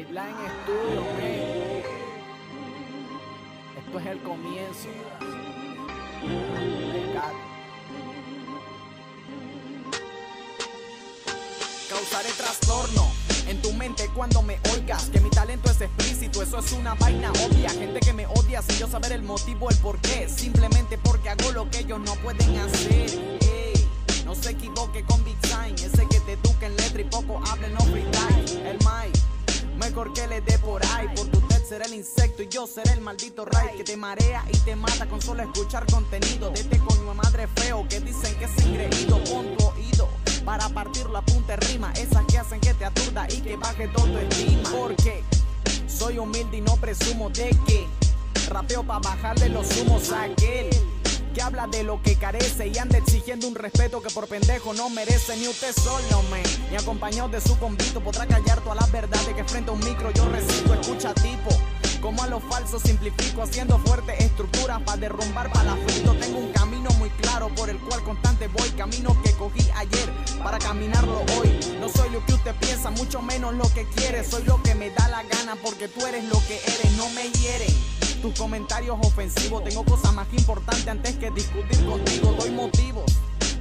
Bitline Studio, man. Esto es el comienzo. Causaré trastorno en tu mente cuando me oigas Que mi talento es explícito, eso es una vaina obvia Gente que me odia sin yo saber el motivo, el por qué Simplemente porque hago lo que ellos no pueden hacer No se equivoque con Big Sign Ese que te educa en letra y poco hable, no freestyle El Mike Mejor que le dé por ahí, porque usted será el insecto y yo seré el maldito ray que te marea y te mata con solo escuchar contenido de este coño madre feo que dicen que es engreído. Pon tu para partirlo a punta de rima, esas que hacen que te aturda y que baje todo tu estima. Porque soy humilde y no presumo de que rapeo para bajarle los humos a aquel que habla de lo que carece y anda exigiendo un respeto que por pendejo no merece ni usted solo, me Ni acompañado de su convito podrá callar todas las verdades que frente a un micro yo recito, escucha tipo. Como a lo falso simplifico, haciendo fuerte estructuras para derrumbar para frito. Tengo un camino muy claro por el cual constante voy, camino que cogí ayer para caminarlo hoy. No soy lo que usted piensa, mucho menos lo que quiere. Soy lo que me da la gana porque tú eres lo que eres, no me hieren tus comentarios ofensivos. Tengo cosas más importantes antes que discutir contigo. Doy motivos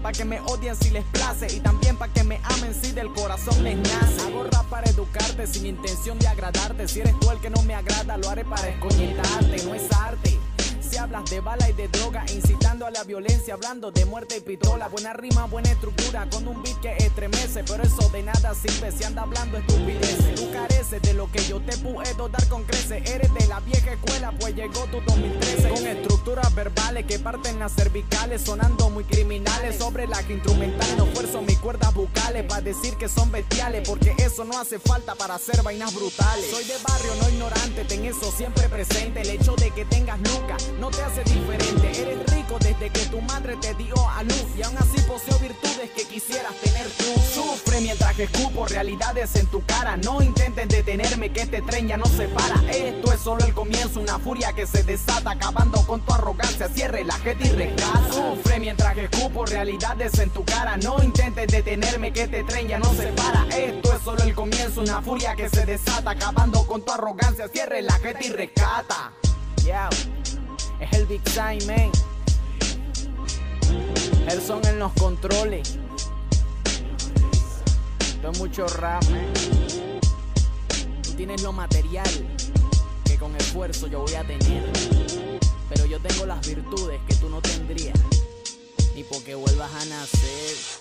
para que me odien si les place y también para que me amen si del corazón les nace. Hago rap para educarte sin intención de agradarte. Si eres tú el que no me agrada, lo haré para escoñetarte. No es arte. Si hablas de bala y de droga, incitando a la violencia, hablando de muerte y pistola. Buena rima, buena estructura, con un beat que estremece. Pero eso de nada sirve si anda hablando estupideces. Tú careces de lo que yo te puedo dar con crece. Eres de la vieja escuela, pues llegó tu 2013. Con estructuras verbales que parten las cervicales, sonando muy criminales. Sobre la que instrumental no fuerzo mis cuerdas bucales para decir que son bestiales. Porque eso no hace falta para hacer vainas brutales. Soy de barrio, no ignorante, ten eso siempre presente. El hecho de que tengas nunca no te hace diferente. Eres rico desde que tu madre te dio a luz. Y aún así poseo virtudes que quisieras tener tú. Sufre mientras que escupo realidades en tu cara. No intenten detenerme, que este tren ya no se para. Esto es solo el comienzo, una furia que se desata. Acabando con tu arrogancia, cierre la jeta y rescata. Sufre mientras que escupo realidades en tu cara. No intentes detenerme, que este tren ya no se para. Esto es solo el comienzo, una furia que se desata. Acabando con tu arrogancia, cierre la jeta y rescata. Yeah. Es el Big Time, man. El son en los controles. Esto es mucho rap, man. Tú tienes lo material que con esfuerzo yo voy a tener. Pero yo tengo las virtudes que tú no tendrías. Ni porque vuelvas a nacer.